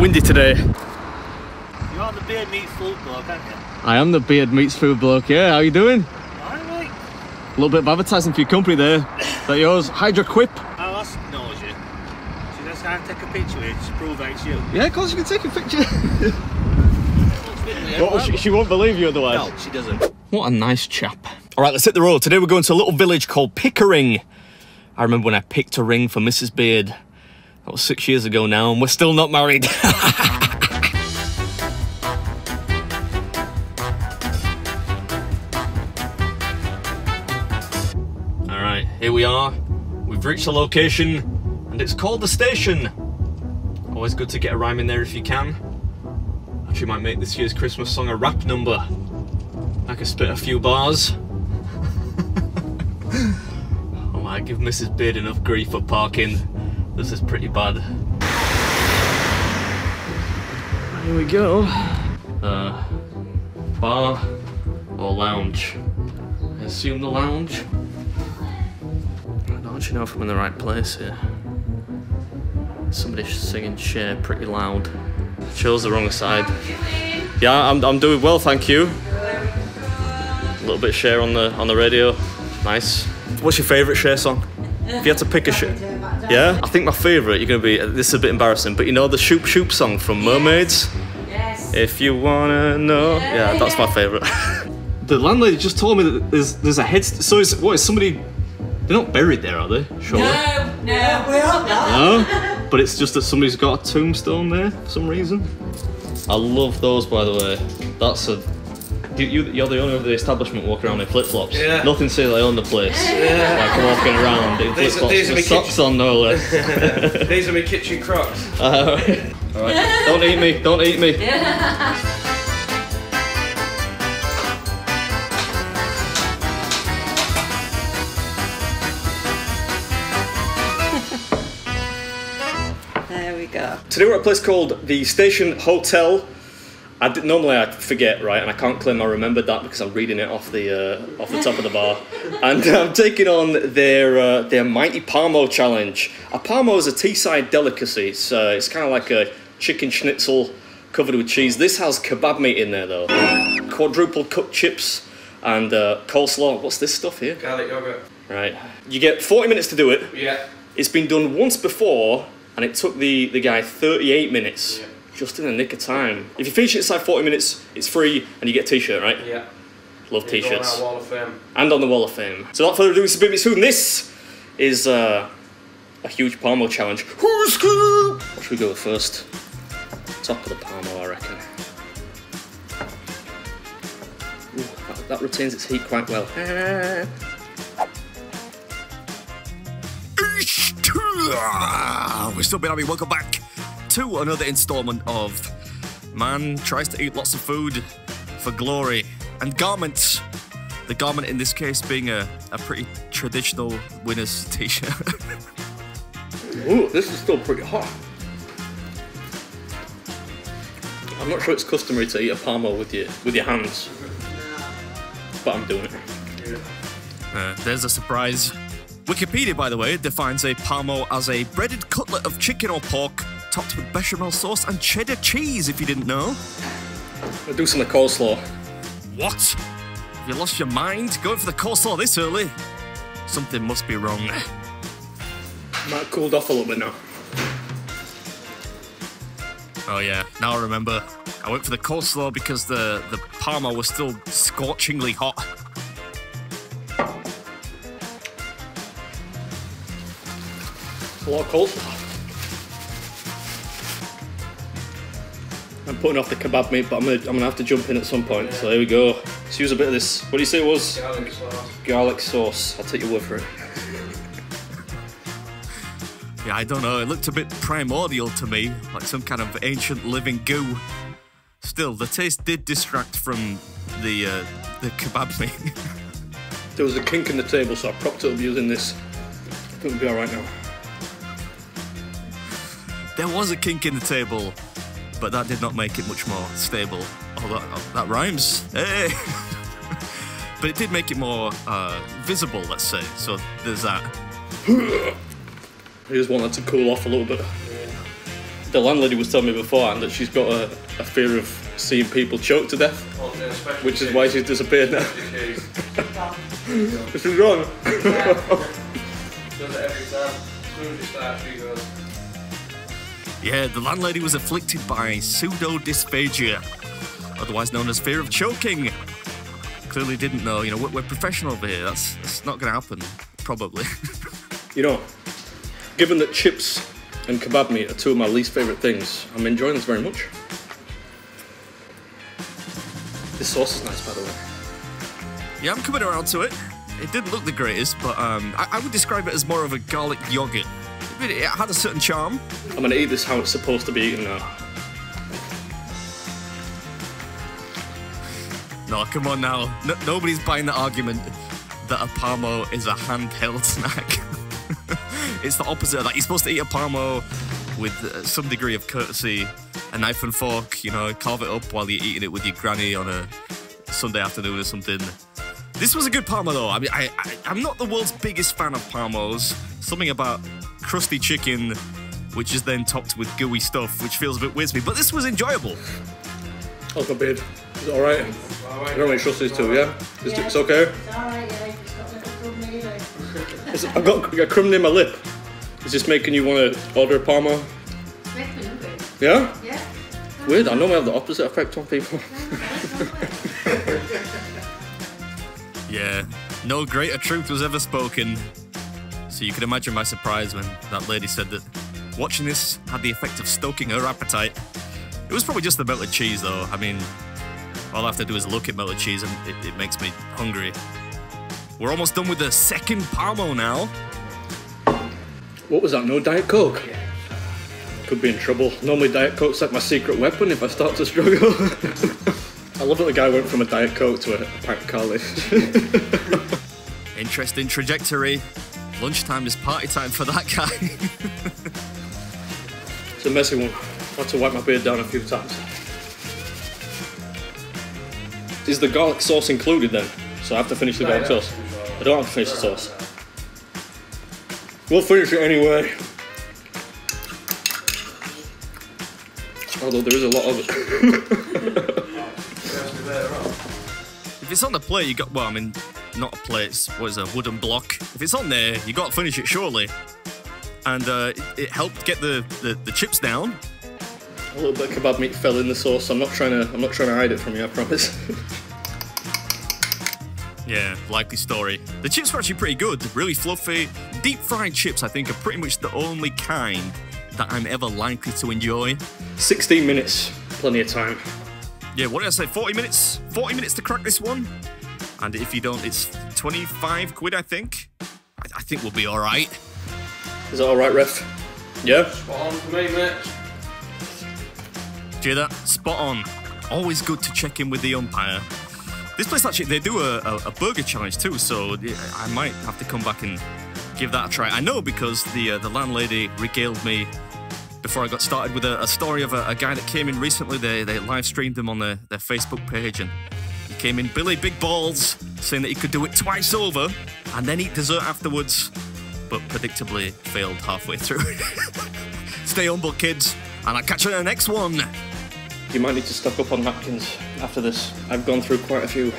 windy today. You're the Beard Meats Food bloke, aren't you? I am the Beard Meats Food bloke. Yeah, how you doing? Alright, mate. A little bit of advertising for your company there. Is that yours? Hydra Quip. Oh, Our lass knows you. She just can't take a picture you to prove that it's you. Yeah, of course you can take a picture. Looks a bit weird, Well, she, she won't believe you otherwise. No, she doesn't. What a nice chap. All right, let's hit the road. Today we're going to a little village called Pickering. I remember when I picked a ring for Mrs. Beard. That was six years ago now, and we're still not married. All right, here we are. We've reached the location, and it's called the station. Always good to get a rhyme in there if you can. Actually, might make this year's Christmas song a rap number. I could spit a few bars. oh, I give Mrs. Beard enough grief for parking. This is pretty bad. Here we go. Uh, bar or lounge? I assume the lounge. I don't actually know if I'm in the right place here. Somebody's singing Cher pretty loud. Chose the wrong side. Yeah, I'm, I'm doing well, thank you. A little bit Cher on the on the radio. Nice. What's your favourite Cher song? If you had to pick a Cher, yeah, I think my favourite. You're gonna be. This is a bit embarrassing, but you know the Shoop Shoop song from Mermaids. Yes. If you wanna know, yeah, that's my favourite. the landlady just told me that there's there's a head. So is what is somebody? They're not buried there, are they? Surely. No, no, we hope not. No, but it's just that somebody's got a tombstone there for some reason. I love those, by the way. That's a. You, you, you're the owner of the establishment walking around in flip flops. Yeah. Nothing to say that I own the place. Like walking around in flip These are- flops with my socks on, no less. These are my kitchen crocs. Uh, Alright, don't eat me, don't eat me. There we go. Today we're at a place called the Station Hotel. I did, normally I forget, right, and I can't claim I remembered that because I'm reading it off the uh, off the top of the bar. And I'm taking on their uh, their mighty Parmo challenge. A Parmo is a Teesside delicacy. It's uh, it's kind of like a chicken schnitzel covered with cheese. This has kebab meat in there though, quadruple cut chips and uh, coleslaw. What's this stuff here? Garlic yogurt. Right, you get 40 minutes to do it. Yeah. It's been done once before, and it took the, the guy 38 minutes. Yeah. Just in the nick of time. If you finish it inside 40 minutes, it's free and you get a t shirt, right? Yeah. Love t Going shirts. out Wall of Fame. And on the Wall of Fame. So, without further ado, this is Big Miss Food, this is uh, a huge Parmo challenge. Who's good? What should we go with first? Top of the Parmo, I reckon. Ooh, that, that retains its heat quite well. We're still been having welcome back to another installment of Man tries to eat lots of food for glory and garments. The garment in this case being a, a pretty traditional winner's t-shirt. Ooh, this is still pretty hot. I'm not sure it's customary to eat a parmo with your with your hands, but I'm doing it. Uh, there's a surprise. Wikipedia, by the way, defines a parmo as a breaded cutlet of chicken or pork topped with bechamel sauce and cheddar cheese, if you didn't know. I'll do some of the coleslaw. What? Have you lost your mind? Going for the coleslaw this early? Something must be wrong. Might have cooled off a little bit now. Oh yeah, now I remember. I went for the coleslaw because the, the parma was still scorchingly hot. It's a lot of coleslaw. Putting off the kebab meat, but I'm gonna, I'm gonna have to jump in at some point. So here we go. Let's use a bit of this. What do you say it was? Garlic sauce. Garlic sauce. I'll take your word for it. Yeah, I don't know, it looked a bit primordial to me, like some kind of ancient living goo. Still, the taste did distract from the uh, the kebab meat. There was a kink in the table, so I propped it up using this. I think we'll be alright now. there was a kink in the table, but that did not make it much more stable. Oh, that, oh, that rhymes. Hey! but it did make it more uh, visible, let's say. So there's that. Here's just wanted to cool off a little bit. The landlady was telling me beforehand that she's got a, a fear of seeing people choke to death, which is why she's disappeared now. This is wrong. She's gone. Yeah, the landlady was afflicted by pseudo-dysphagia, otherwise known as fear of choking. Clearly didn't know, you know, we're, we're professional over here. That's, that's not going to happen, probably. You know, given that chips and kebab meat are two of my least favourite things, I'm enjoying this very much. This sauce is nice, by the way. yeah, I'm coming around to it. It didn't look the greatest, but um, I, I would describe it as more of a garlic yogurt. It, it had a certain charm. I'm gonna eat this how it's supposed to be eaten now. No, come on now. No, nobody's buying the argument that a parmo is a handheld snack. it's the opposite of that. You're supposed to eat a parmo with uh, some degree of courtesy, a knife and fork, you know, carve it up while you're eating it with your granny on a Sunday afternoon or something. This was a good parmo though. I mean, I, I, I'm not the world's biggest fan of parmos. Something about crusty chicken, which is then topped with gooey stuff, which feels a bit weird to me. But this was enjoyable. Oh, my beard? Is it alright? I don't really trust these two, yeah? It's, it's okay? It's alright, yeah. It's got little crumb near it. It's, I've got a crumb near my lip. Is this making you want to order a parmo? Make me hungry. Yeah? Yeah. Weird, I normally have the opposite effect on people. Yeah, no greater truth was ever spoken. So you can imagine my surprise when that lady said that watching this had the effect of stoking her appetite. It was probably just the melted cheese, though. I mean, all I have to do is look at melted cheese and it, it makes me hungry. We're almost done with the second Parmo now. What was that? No Diet Coke? Could be in trouble. Normally Diet Coke's like my secret weapon if I start to struggle. I love that the guy went from a Diet Coke to a, a of Carling. Interesting trajectory. Lunchtime is party time for that guy. it's a messy one. I had to wipe my beard down a few times. Is the garlic sauce included then? So I have to finish the garlic sauce. I don't have to finish the sauce. We'll finish it anyway. Although there is a lot of it. if it's on the plate, you got, well, I mean, not a plate, it's, what is it, a wooden block. If it's on there, you got to finish it surely. And uh, it, it helped get the, the, the chips down. A little bit of kebab meat fell in the sauce. I'm not trying to. I'm not trying to hide it from you. I promise. Yeah, likely story. The chips were actually pretty good, really fluffy. Deep fried chips, I think, are pretty much the only kind that I'm ever likely to enjoy. 16 minutes, plenty of time. Yeah, what did I say? 40 minutes? 40 minutes to crack this one? And if you don't, it's 25 quid, I think. I, I think we'll be alright. Is that all right, ref? Yeah. Spot on for me, mate. Do you hear that? Spot on. Always good to check in with the umpire. This place actually, they do a, a, a burger challenge too, so I might have to come back and give that a try. I know because the uh, the landlady regaled me before I got started with a, a story of a, a, guy that came in recently. They, they live streamed him on their, their Facebook page and he came in Billy Big Balls saying that he could do it twice over and then eat dessert afterwards, but predictably failed halfway through. Stay humble, kids, and I'll catch you in the next one. You might need to stock up on napkins after this. I've gone through quite a few.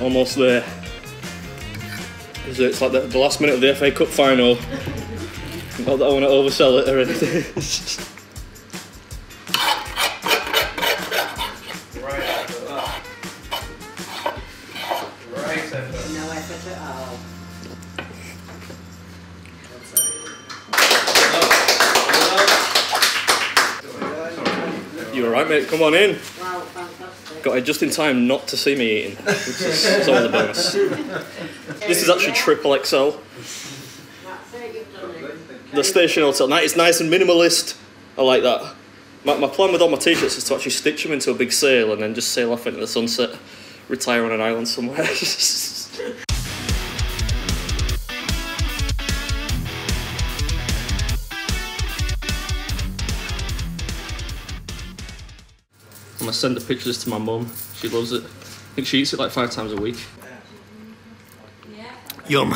Almost there. It's like the, the last minute of the FA Cup final. Not that I want to oversell it or anything. Right after that. Right after No effort at all. you alright, mate? Come on in. Wow, fantastic. Got it just in time not to see me eating, which is it's always a bonus. This is actually triple XL. That's it, you've done it. The station hotel. It's nice and minimalist. I like that. My, my plan with all my t-shirts is to actually stitch them into a big sail and then just sail off into the sunset, retire on an island somewhere. I'm gonna send the pictures to my mum. She loves it. I think she eats it like five times a week. Yum.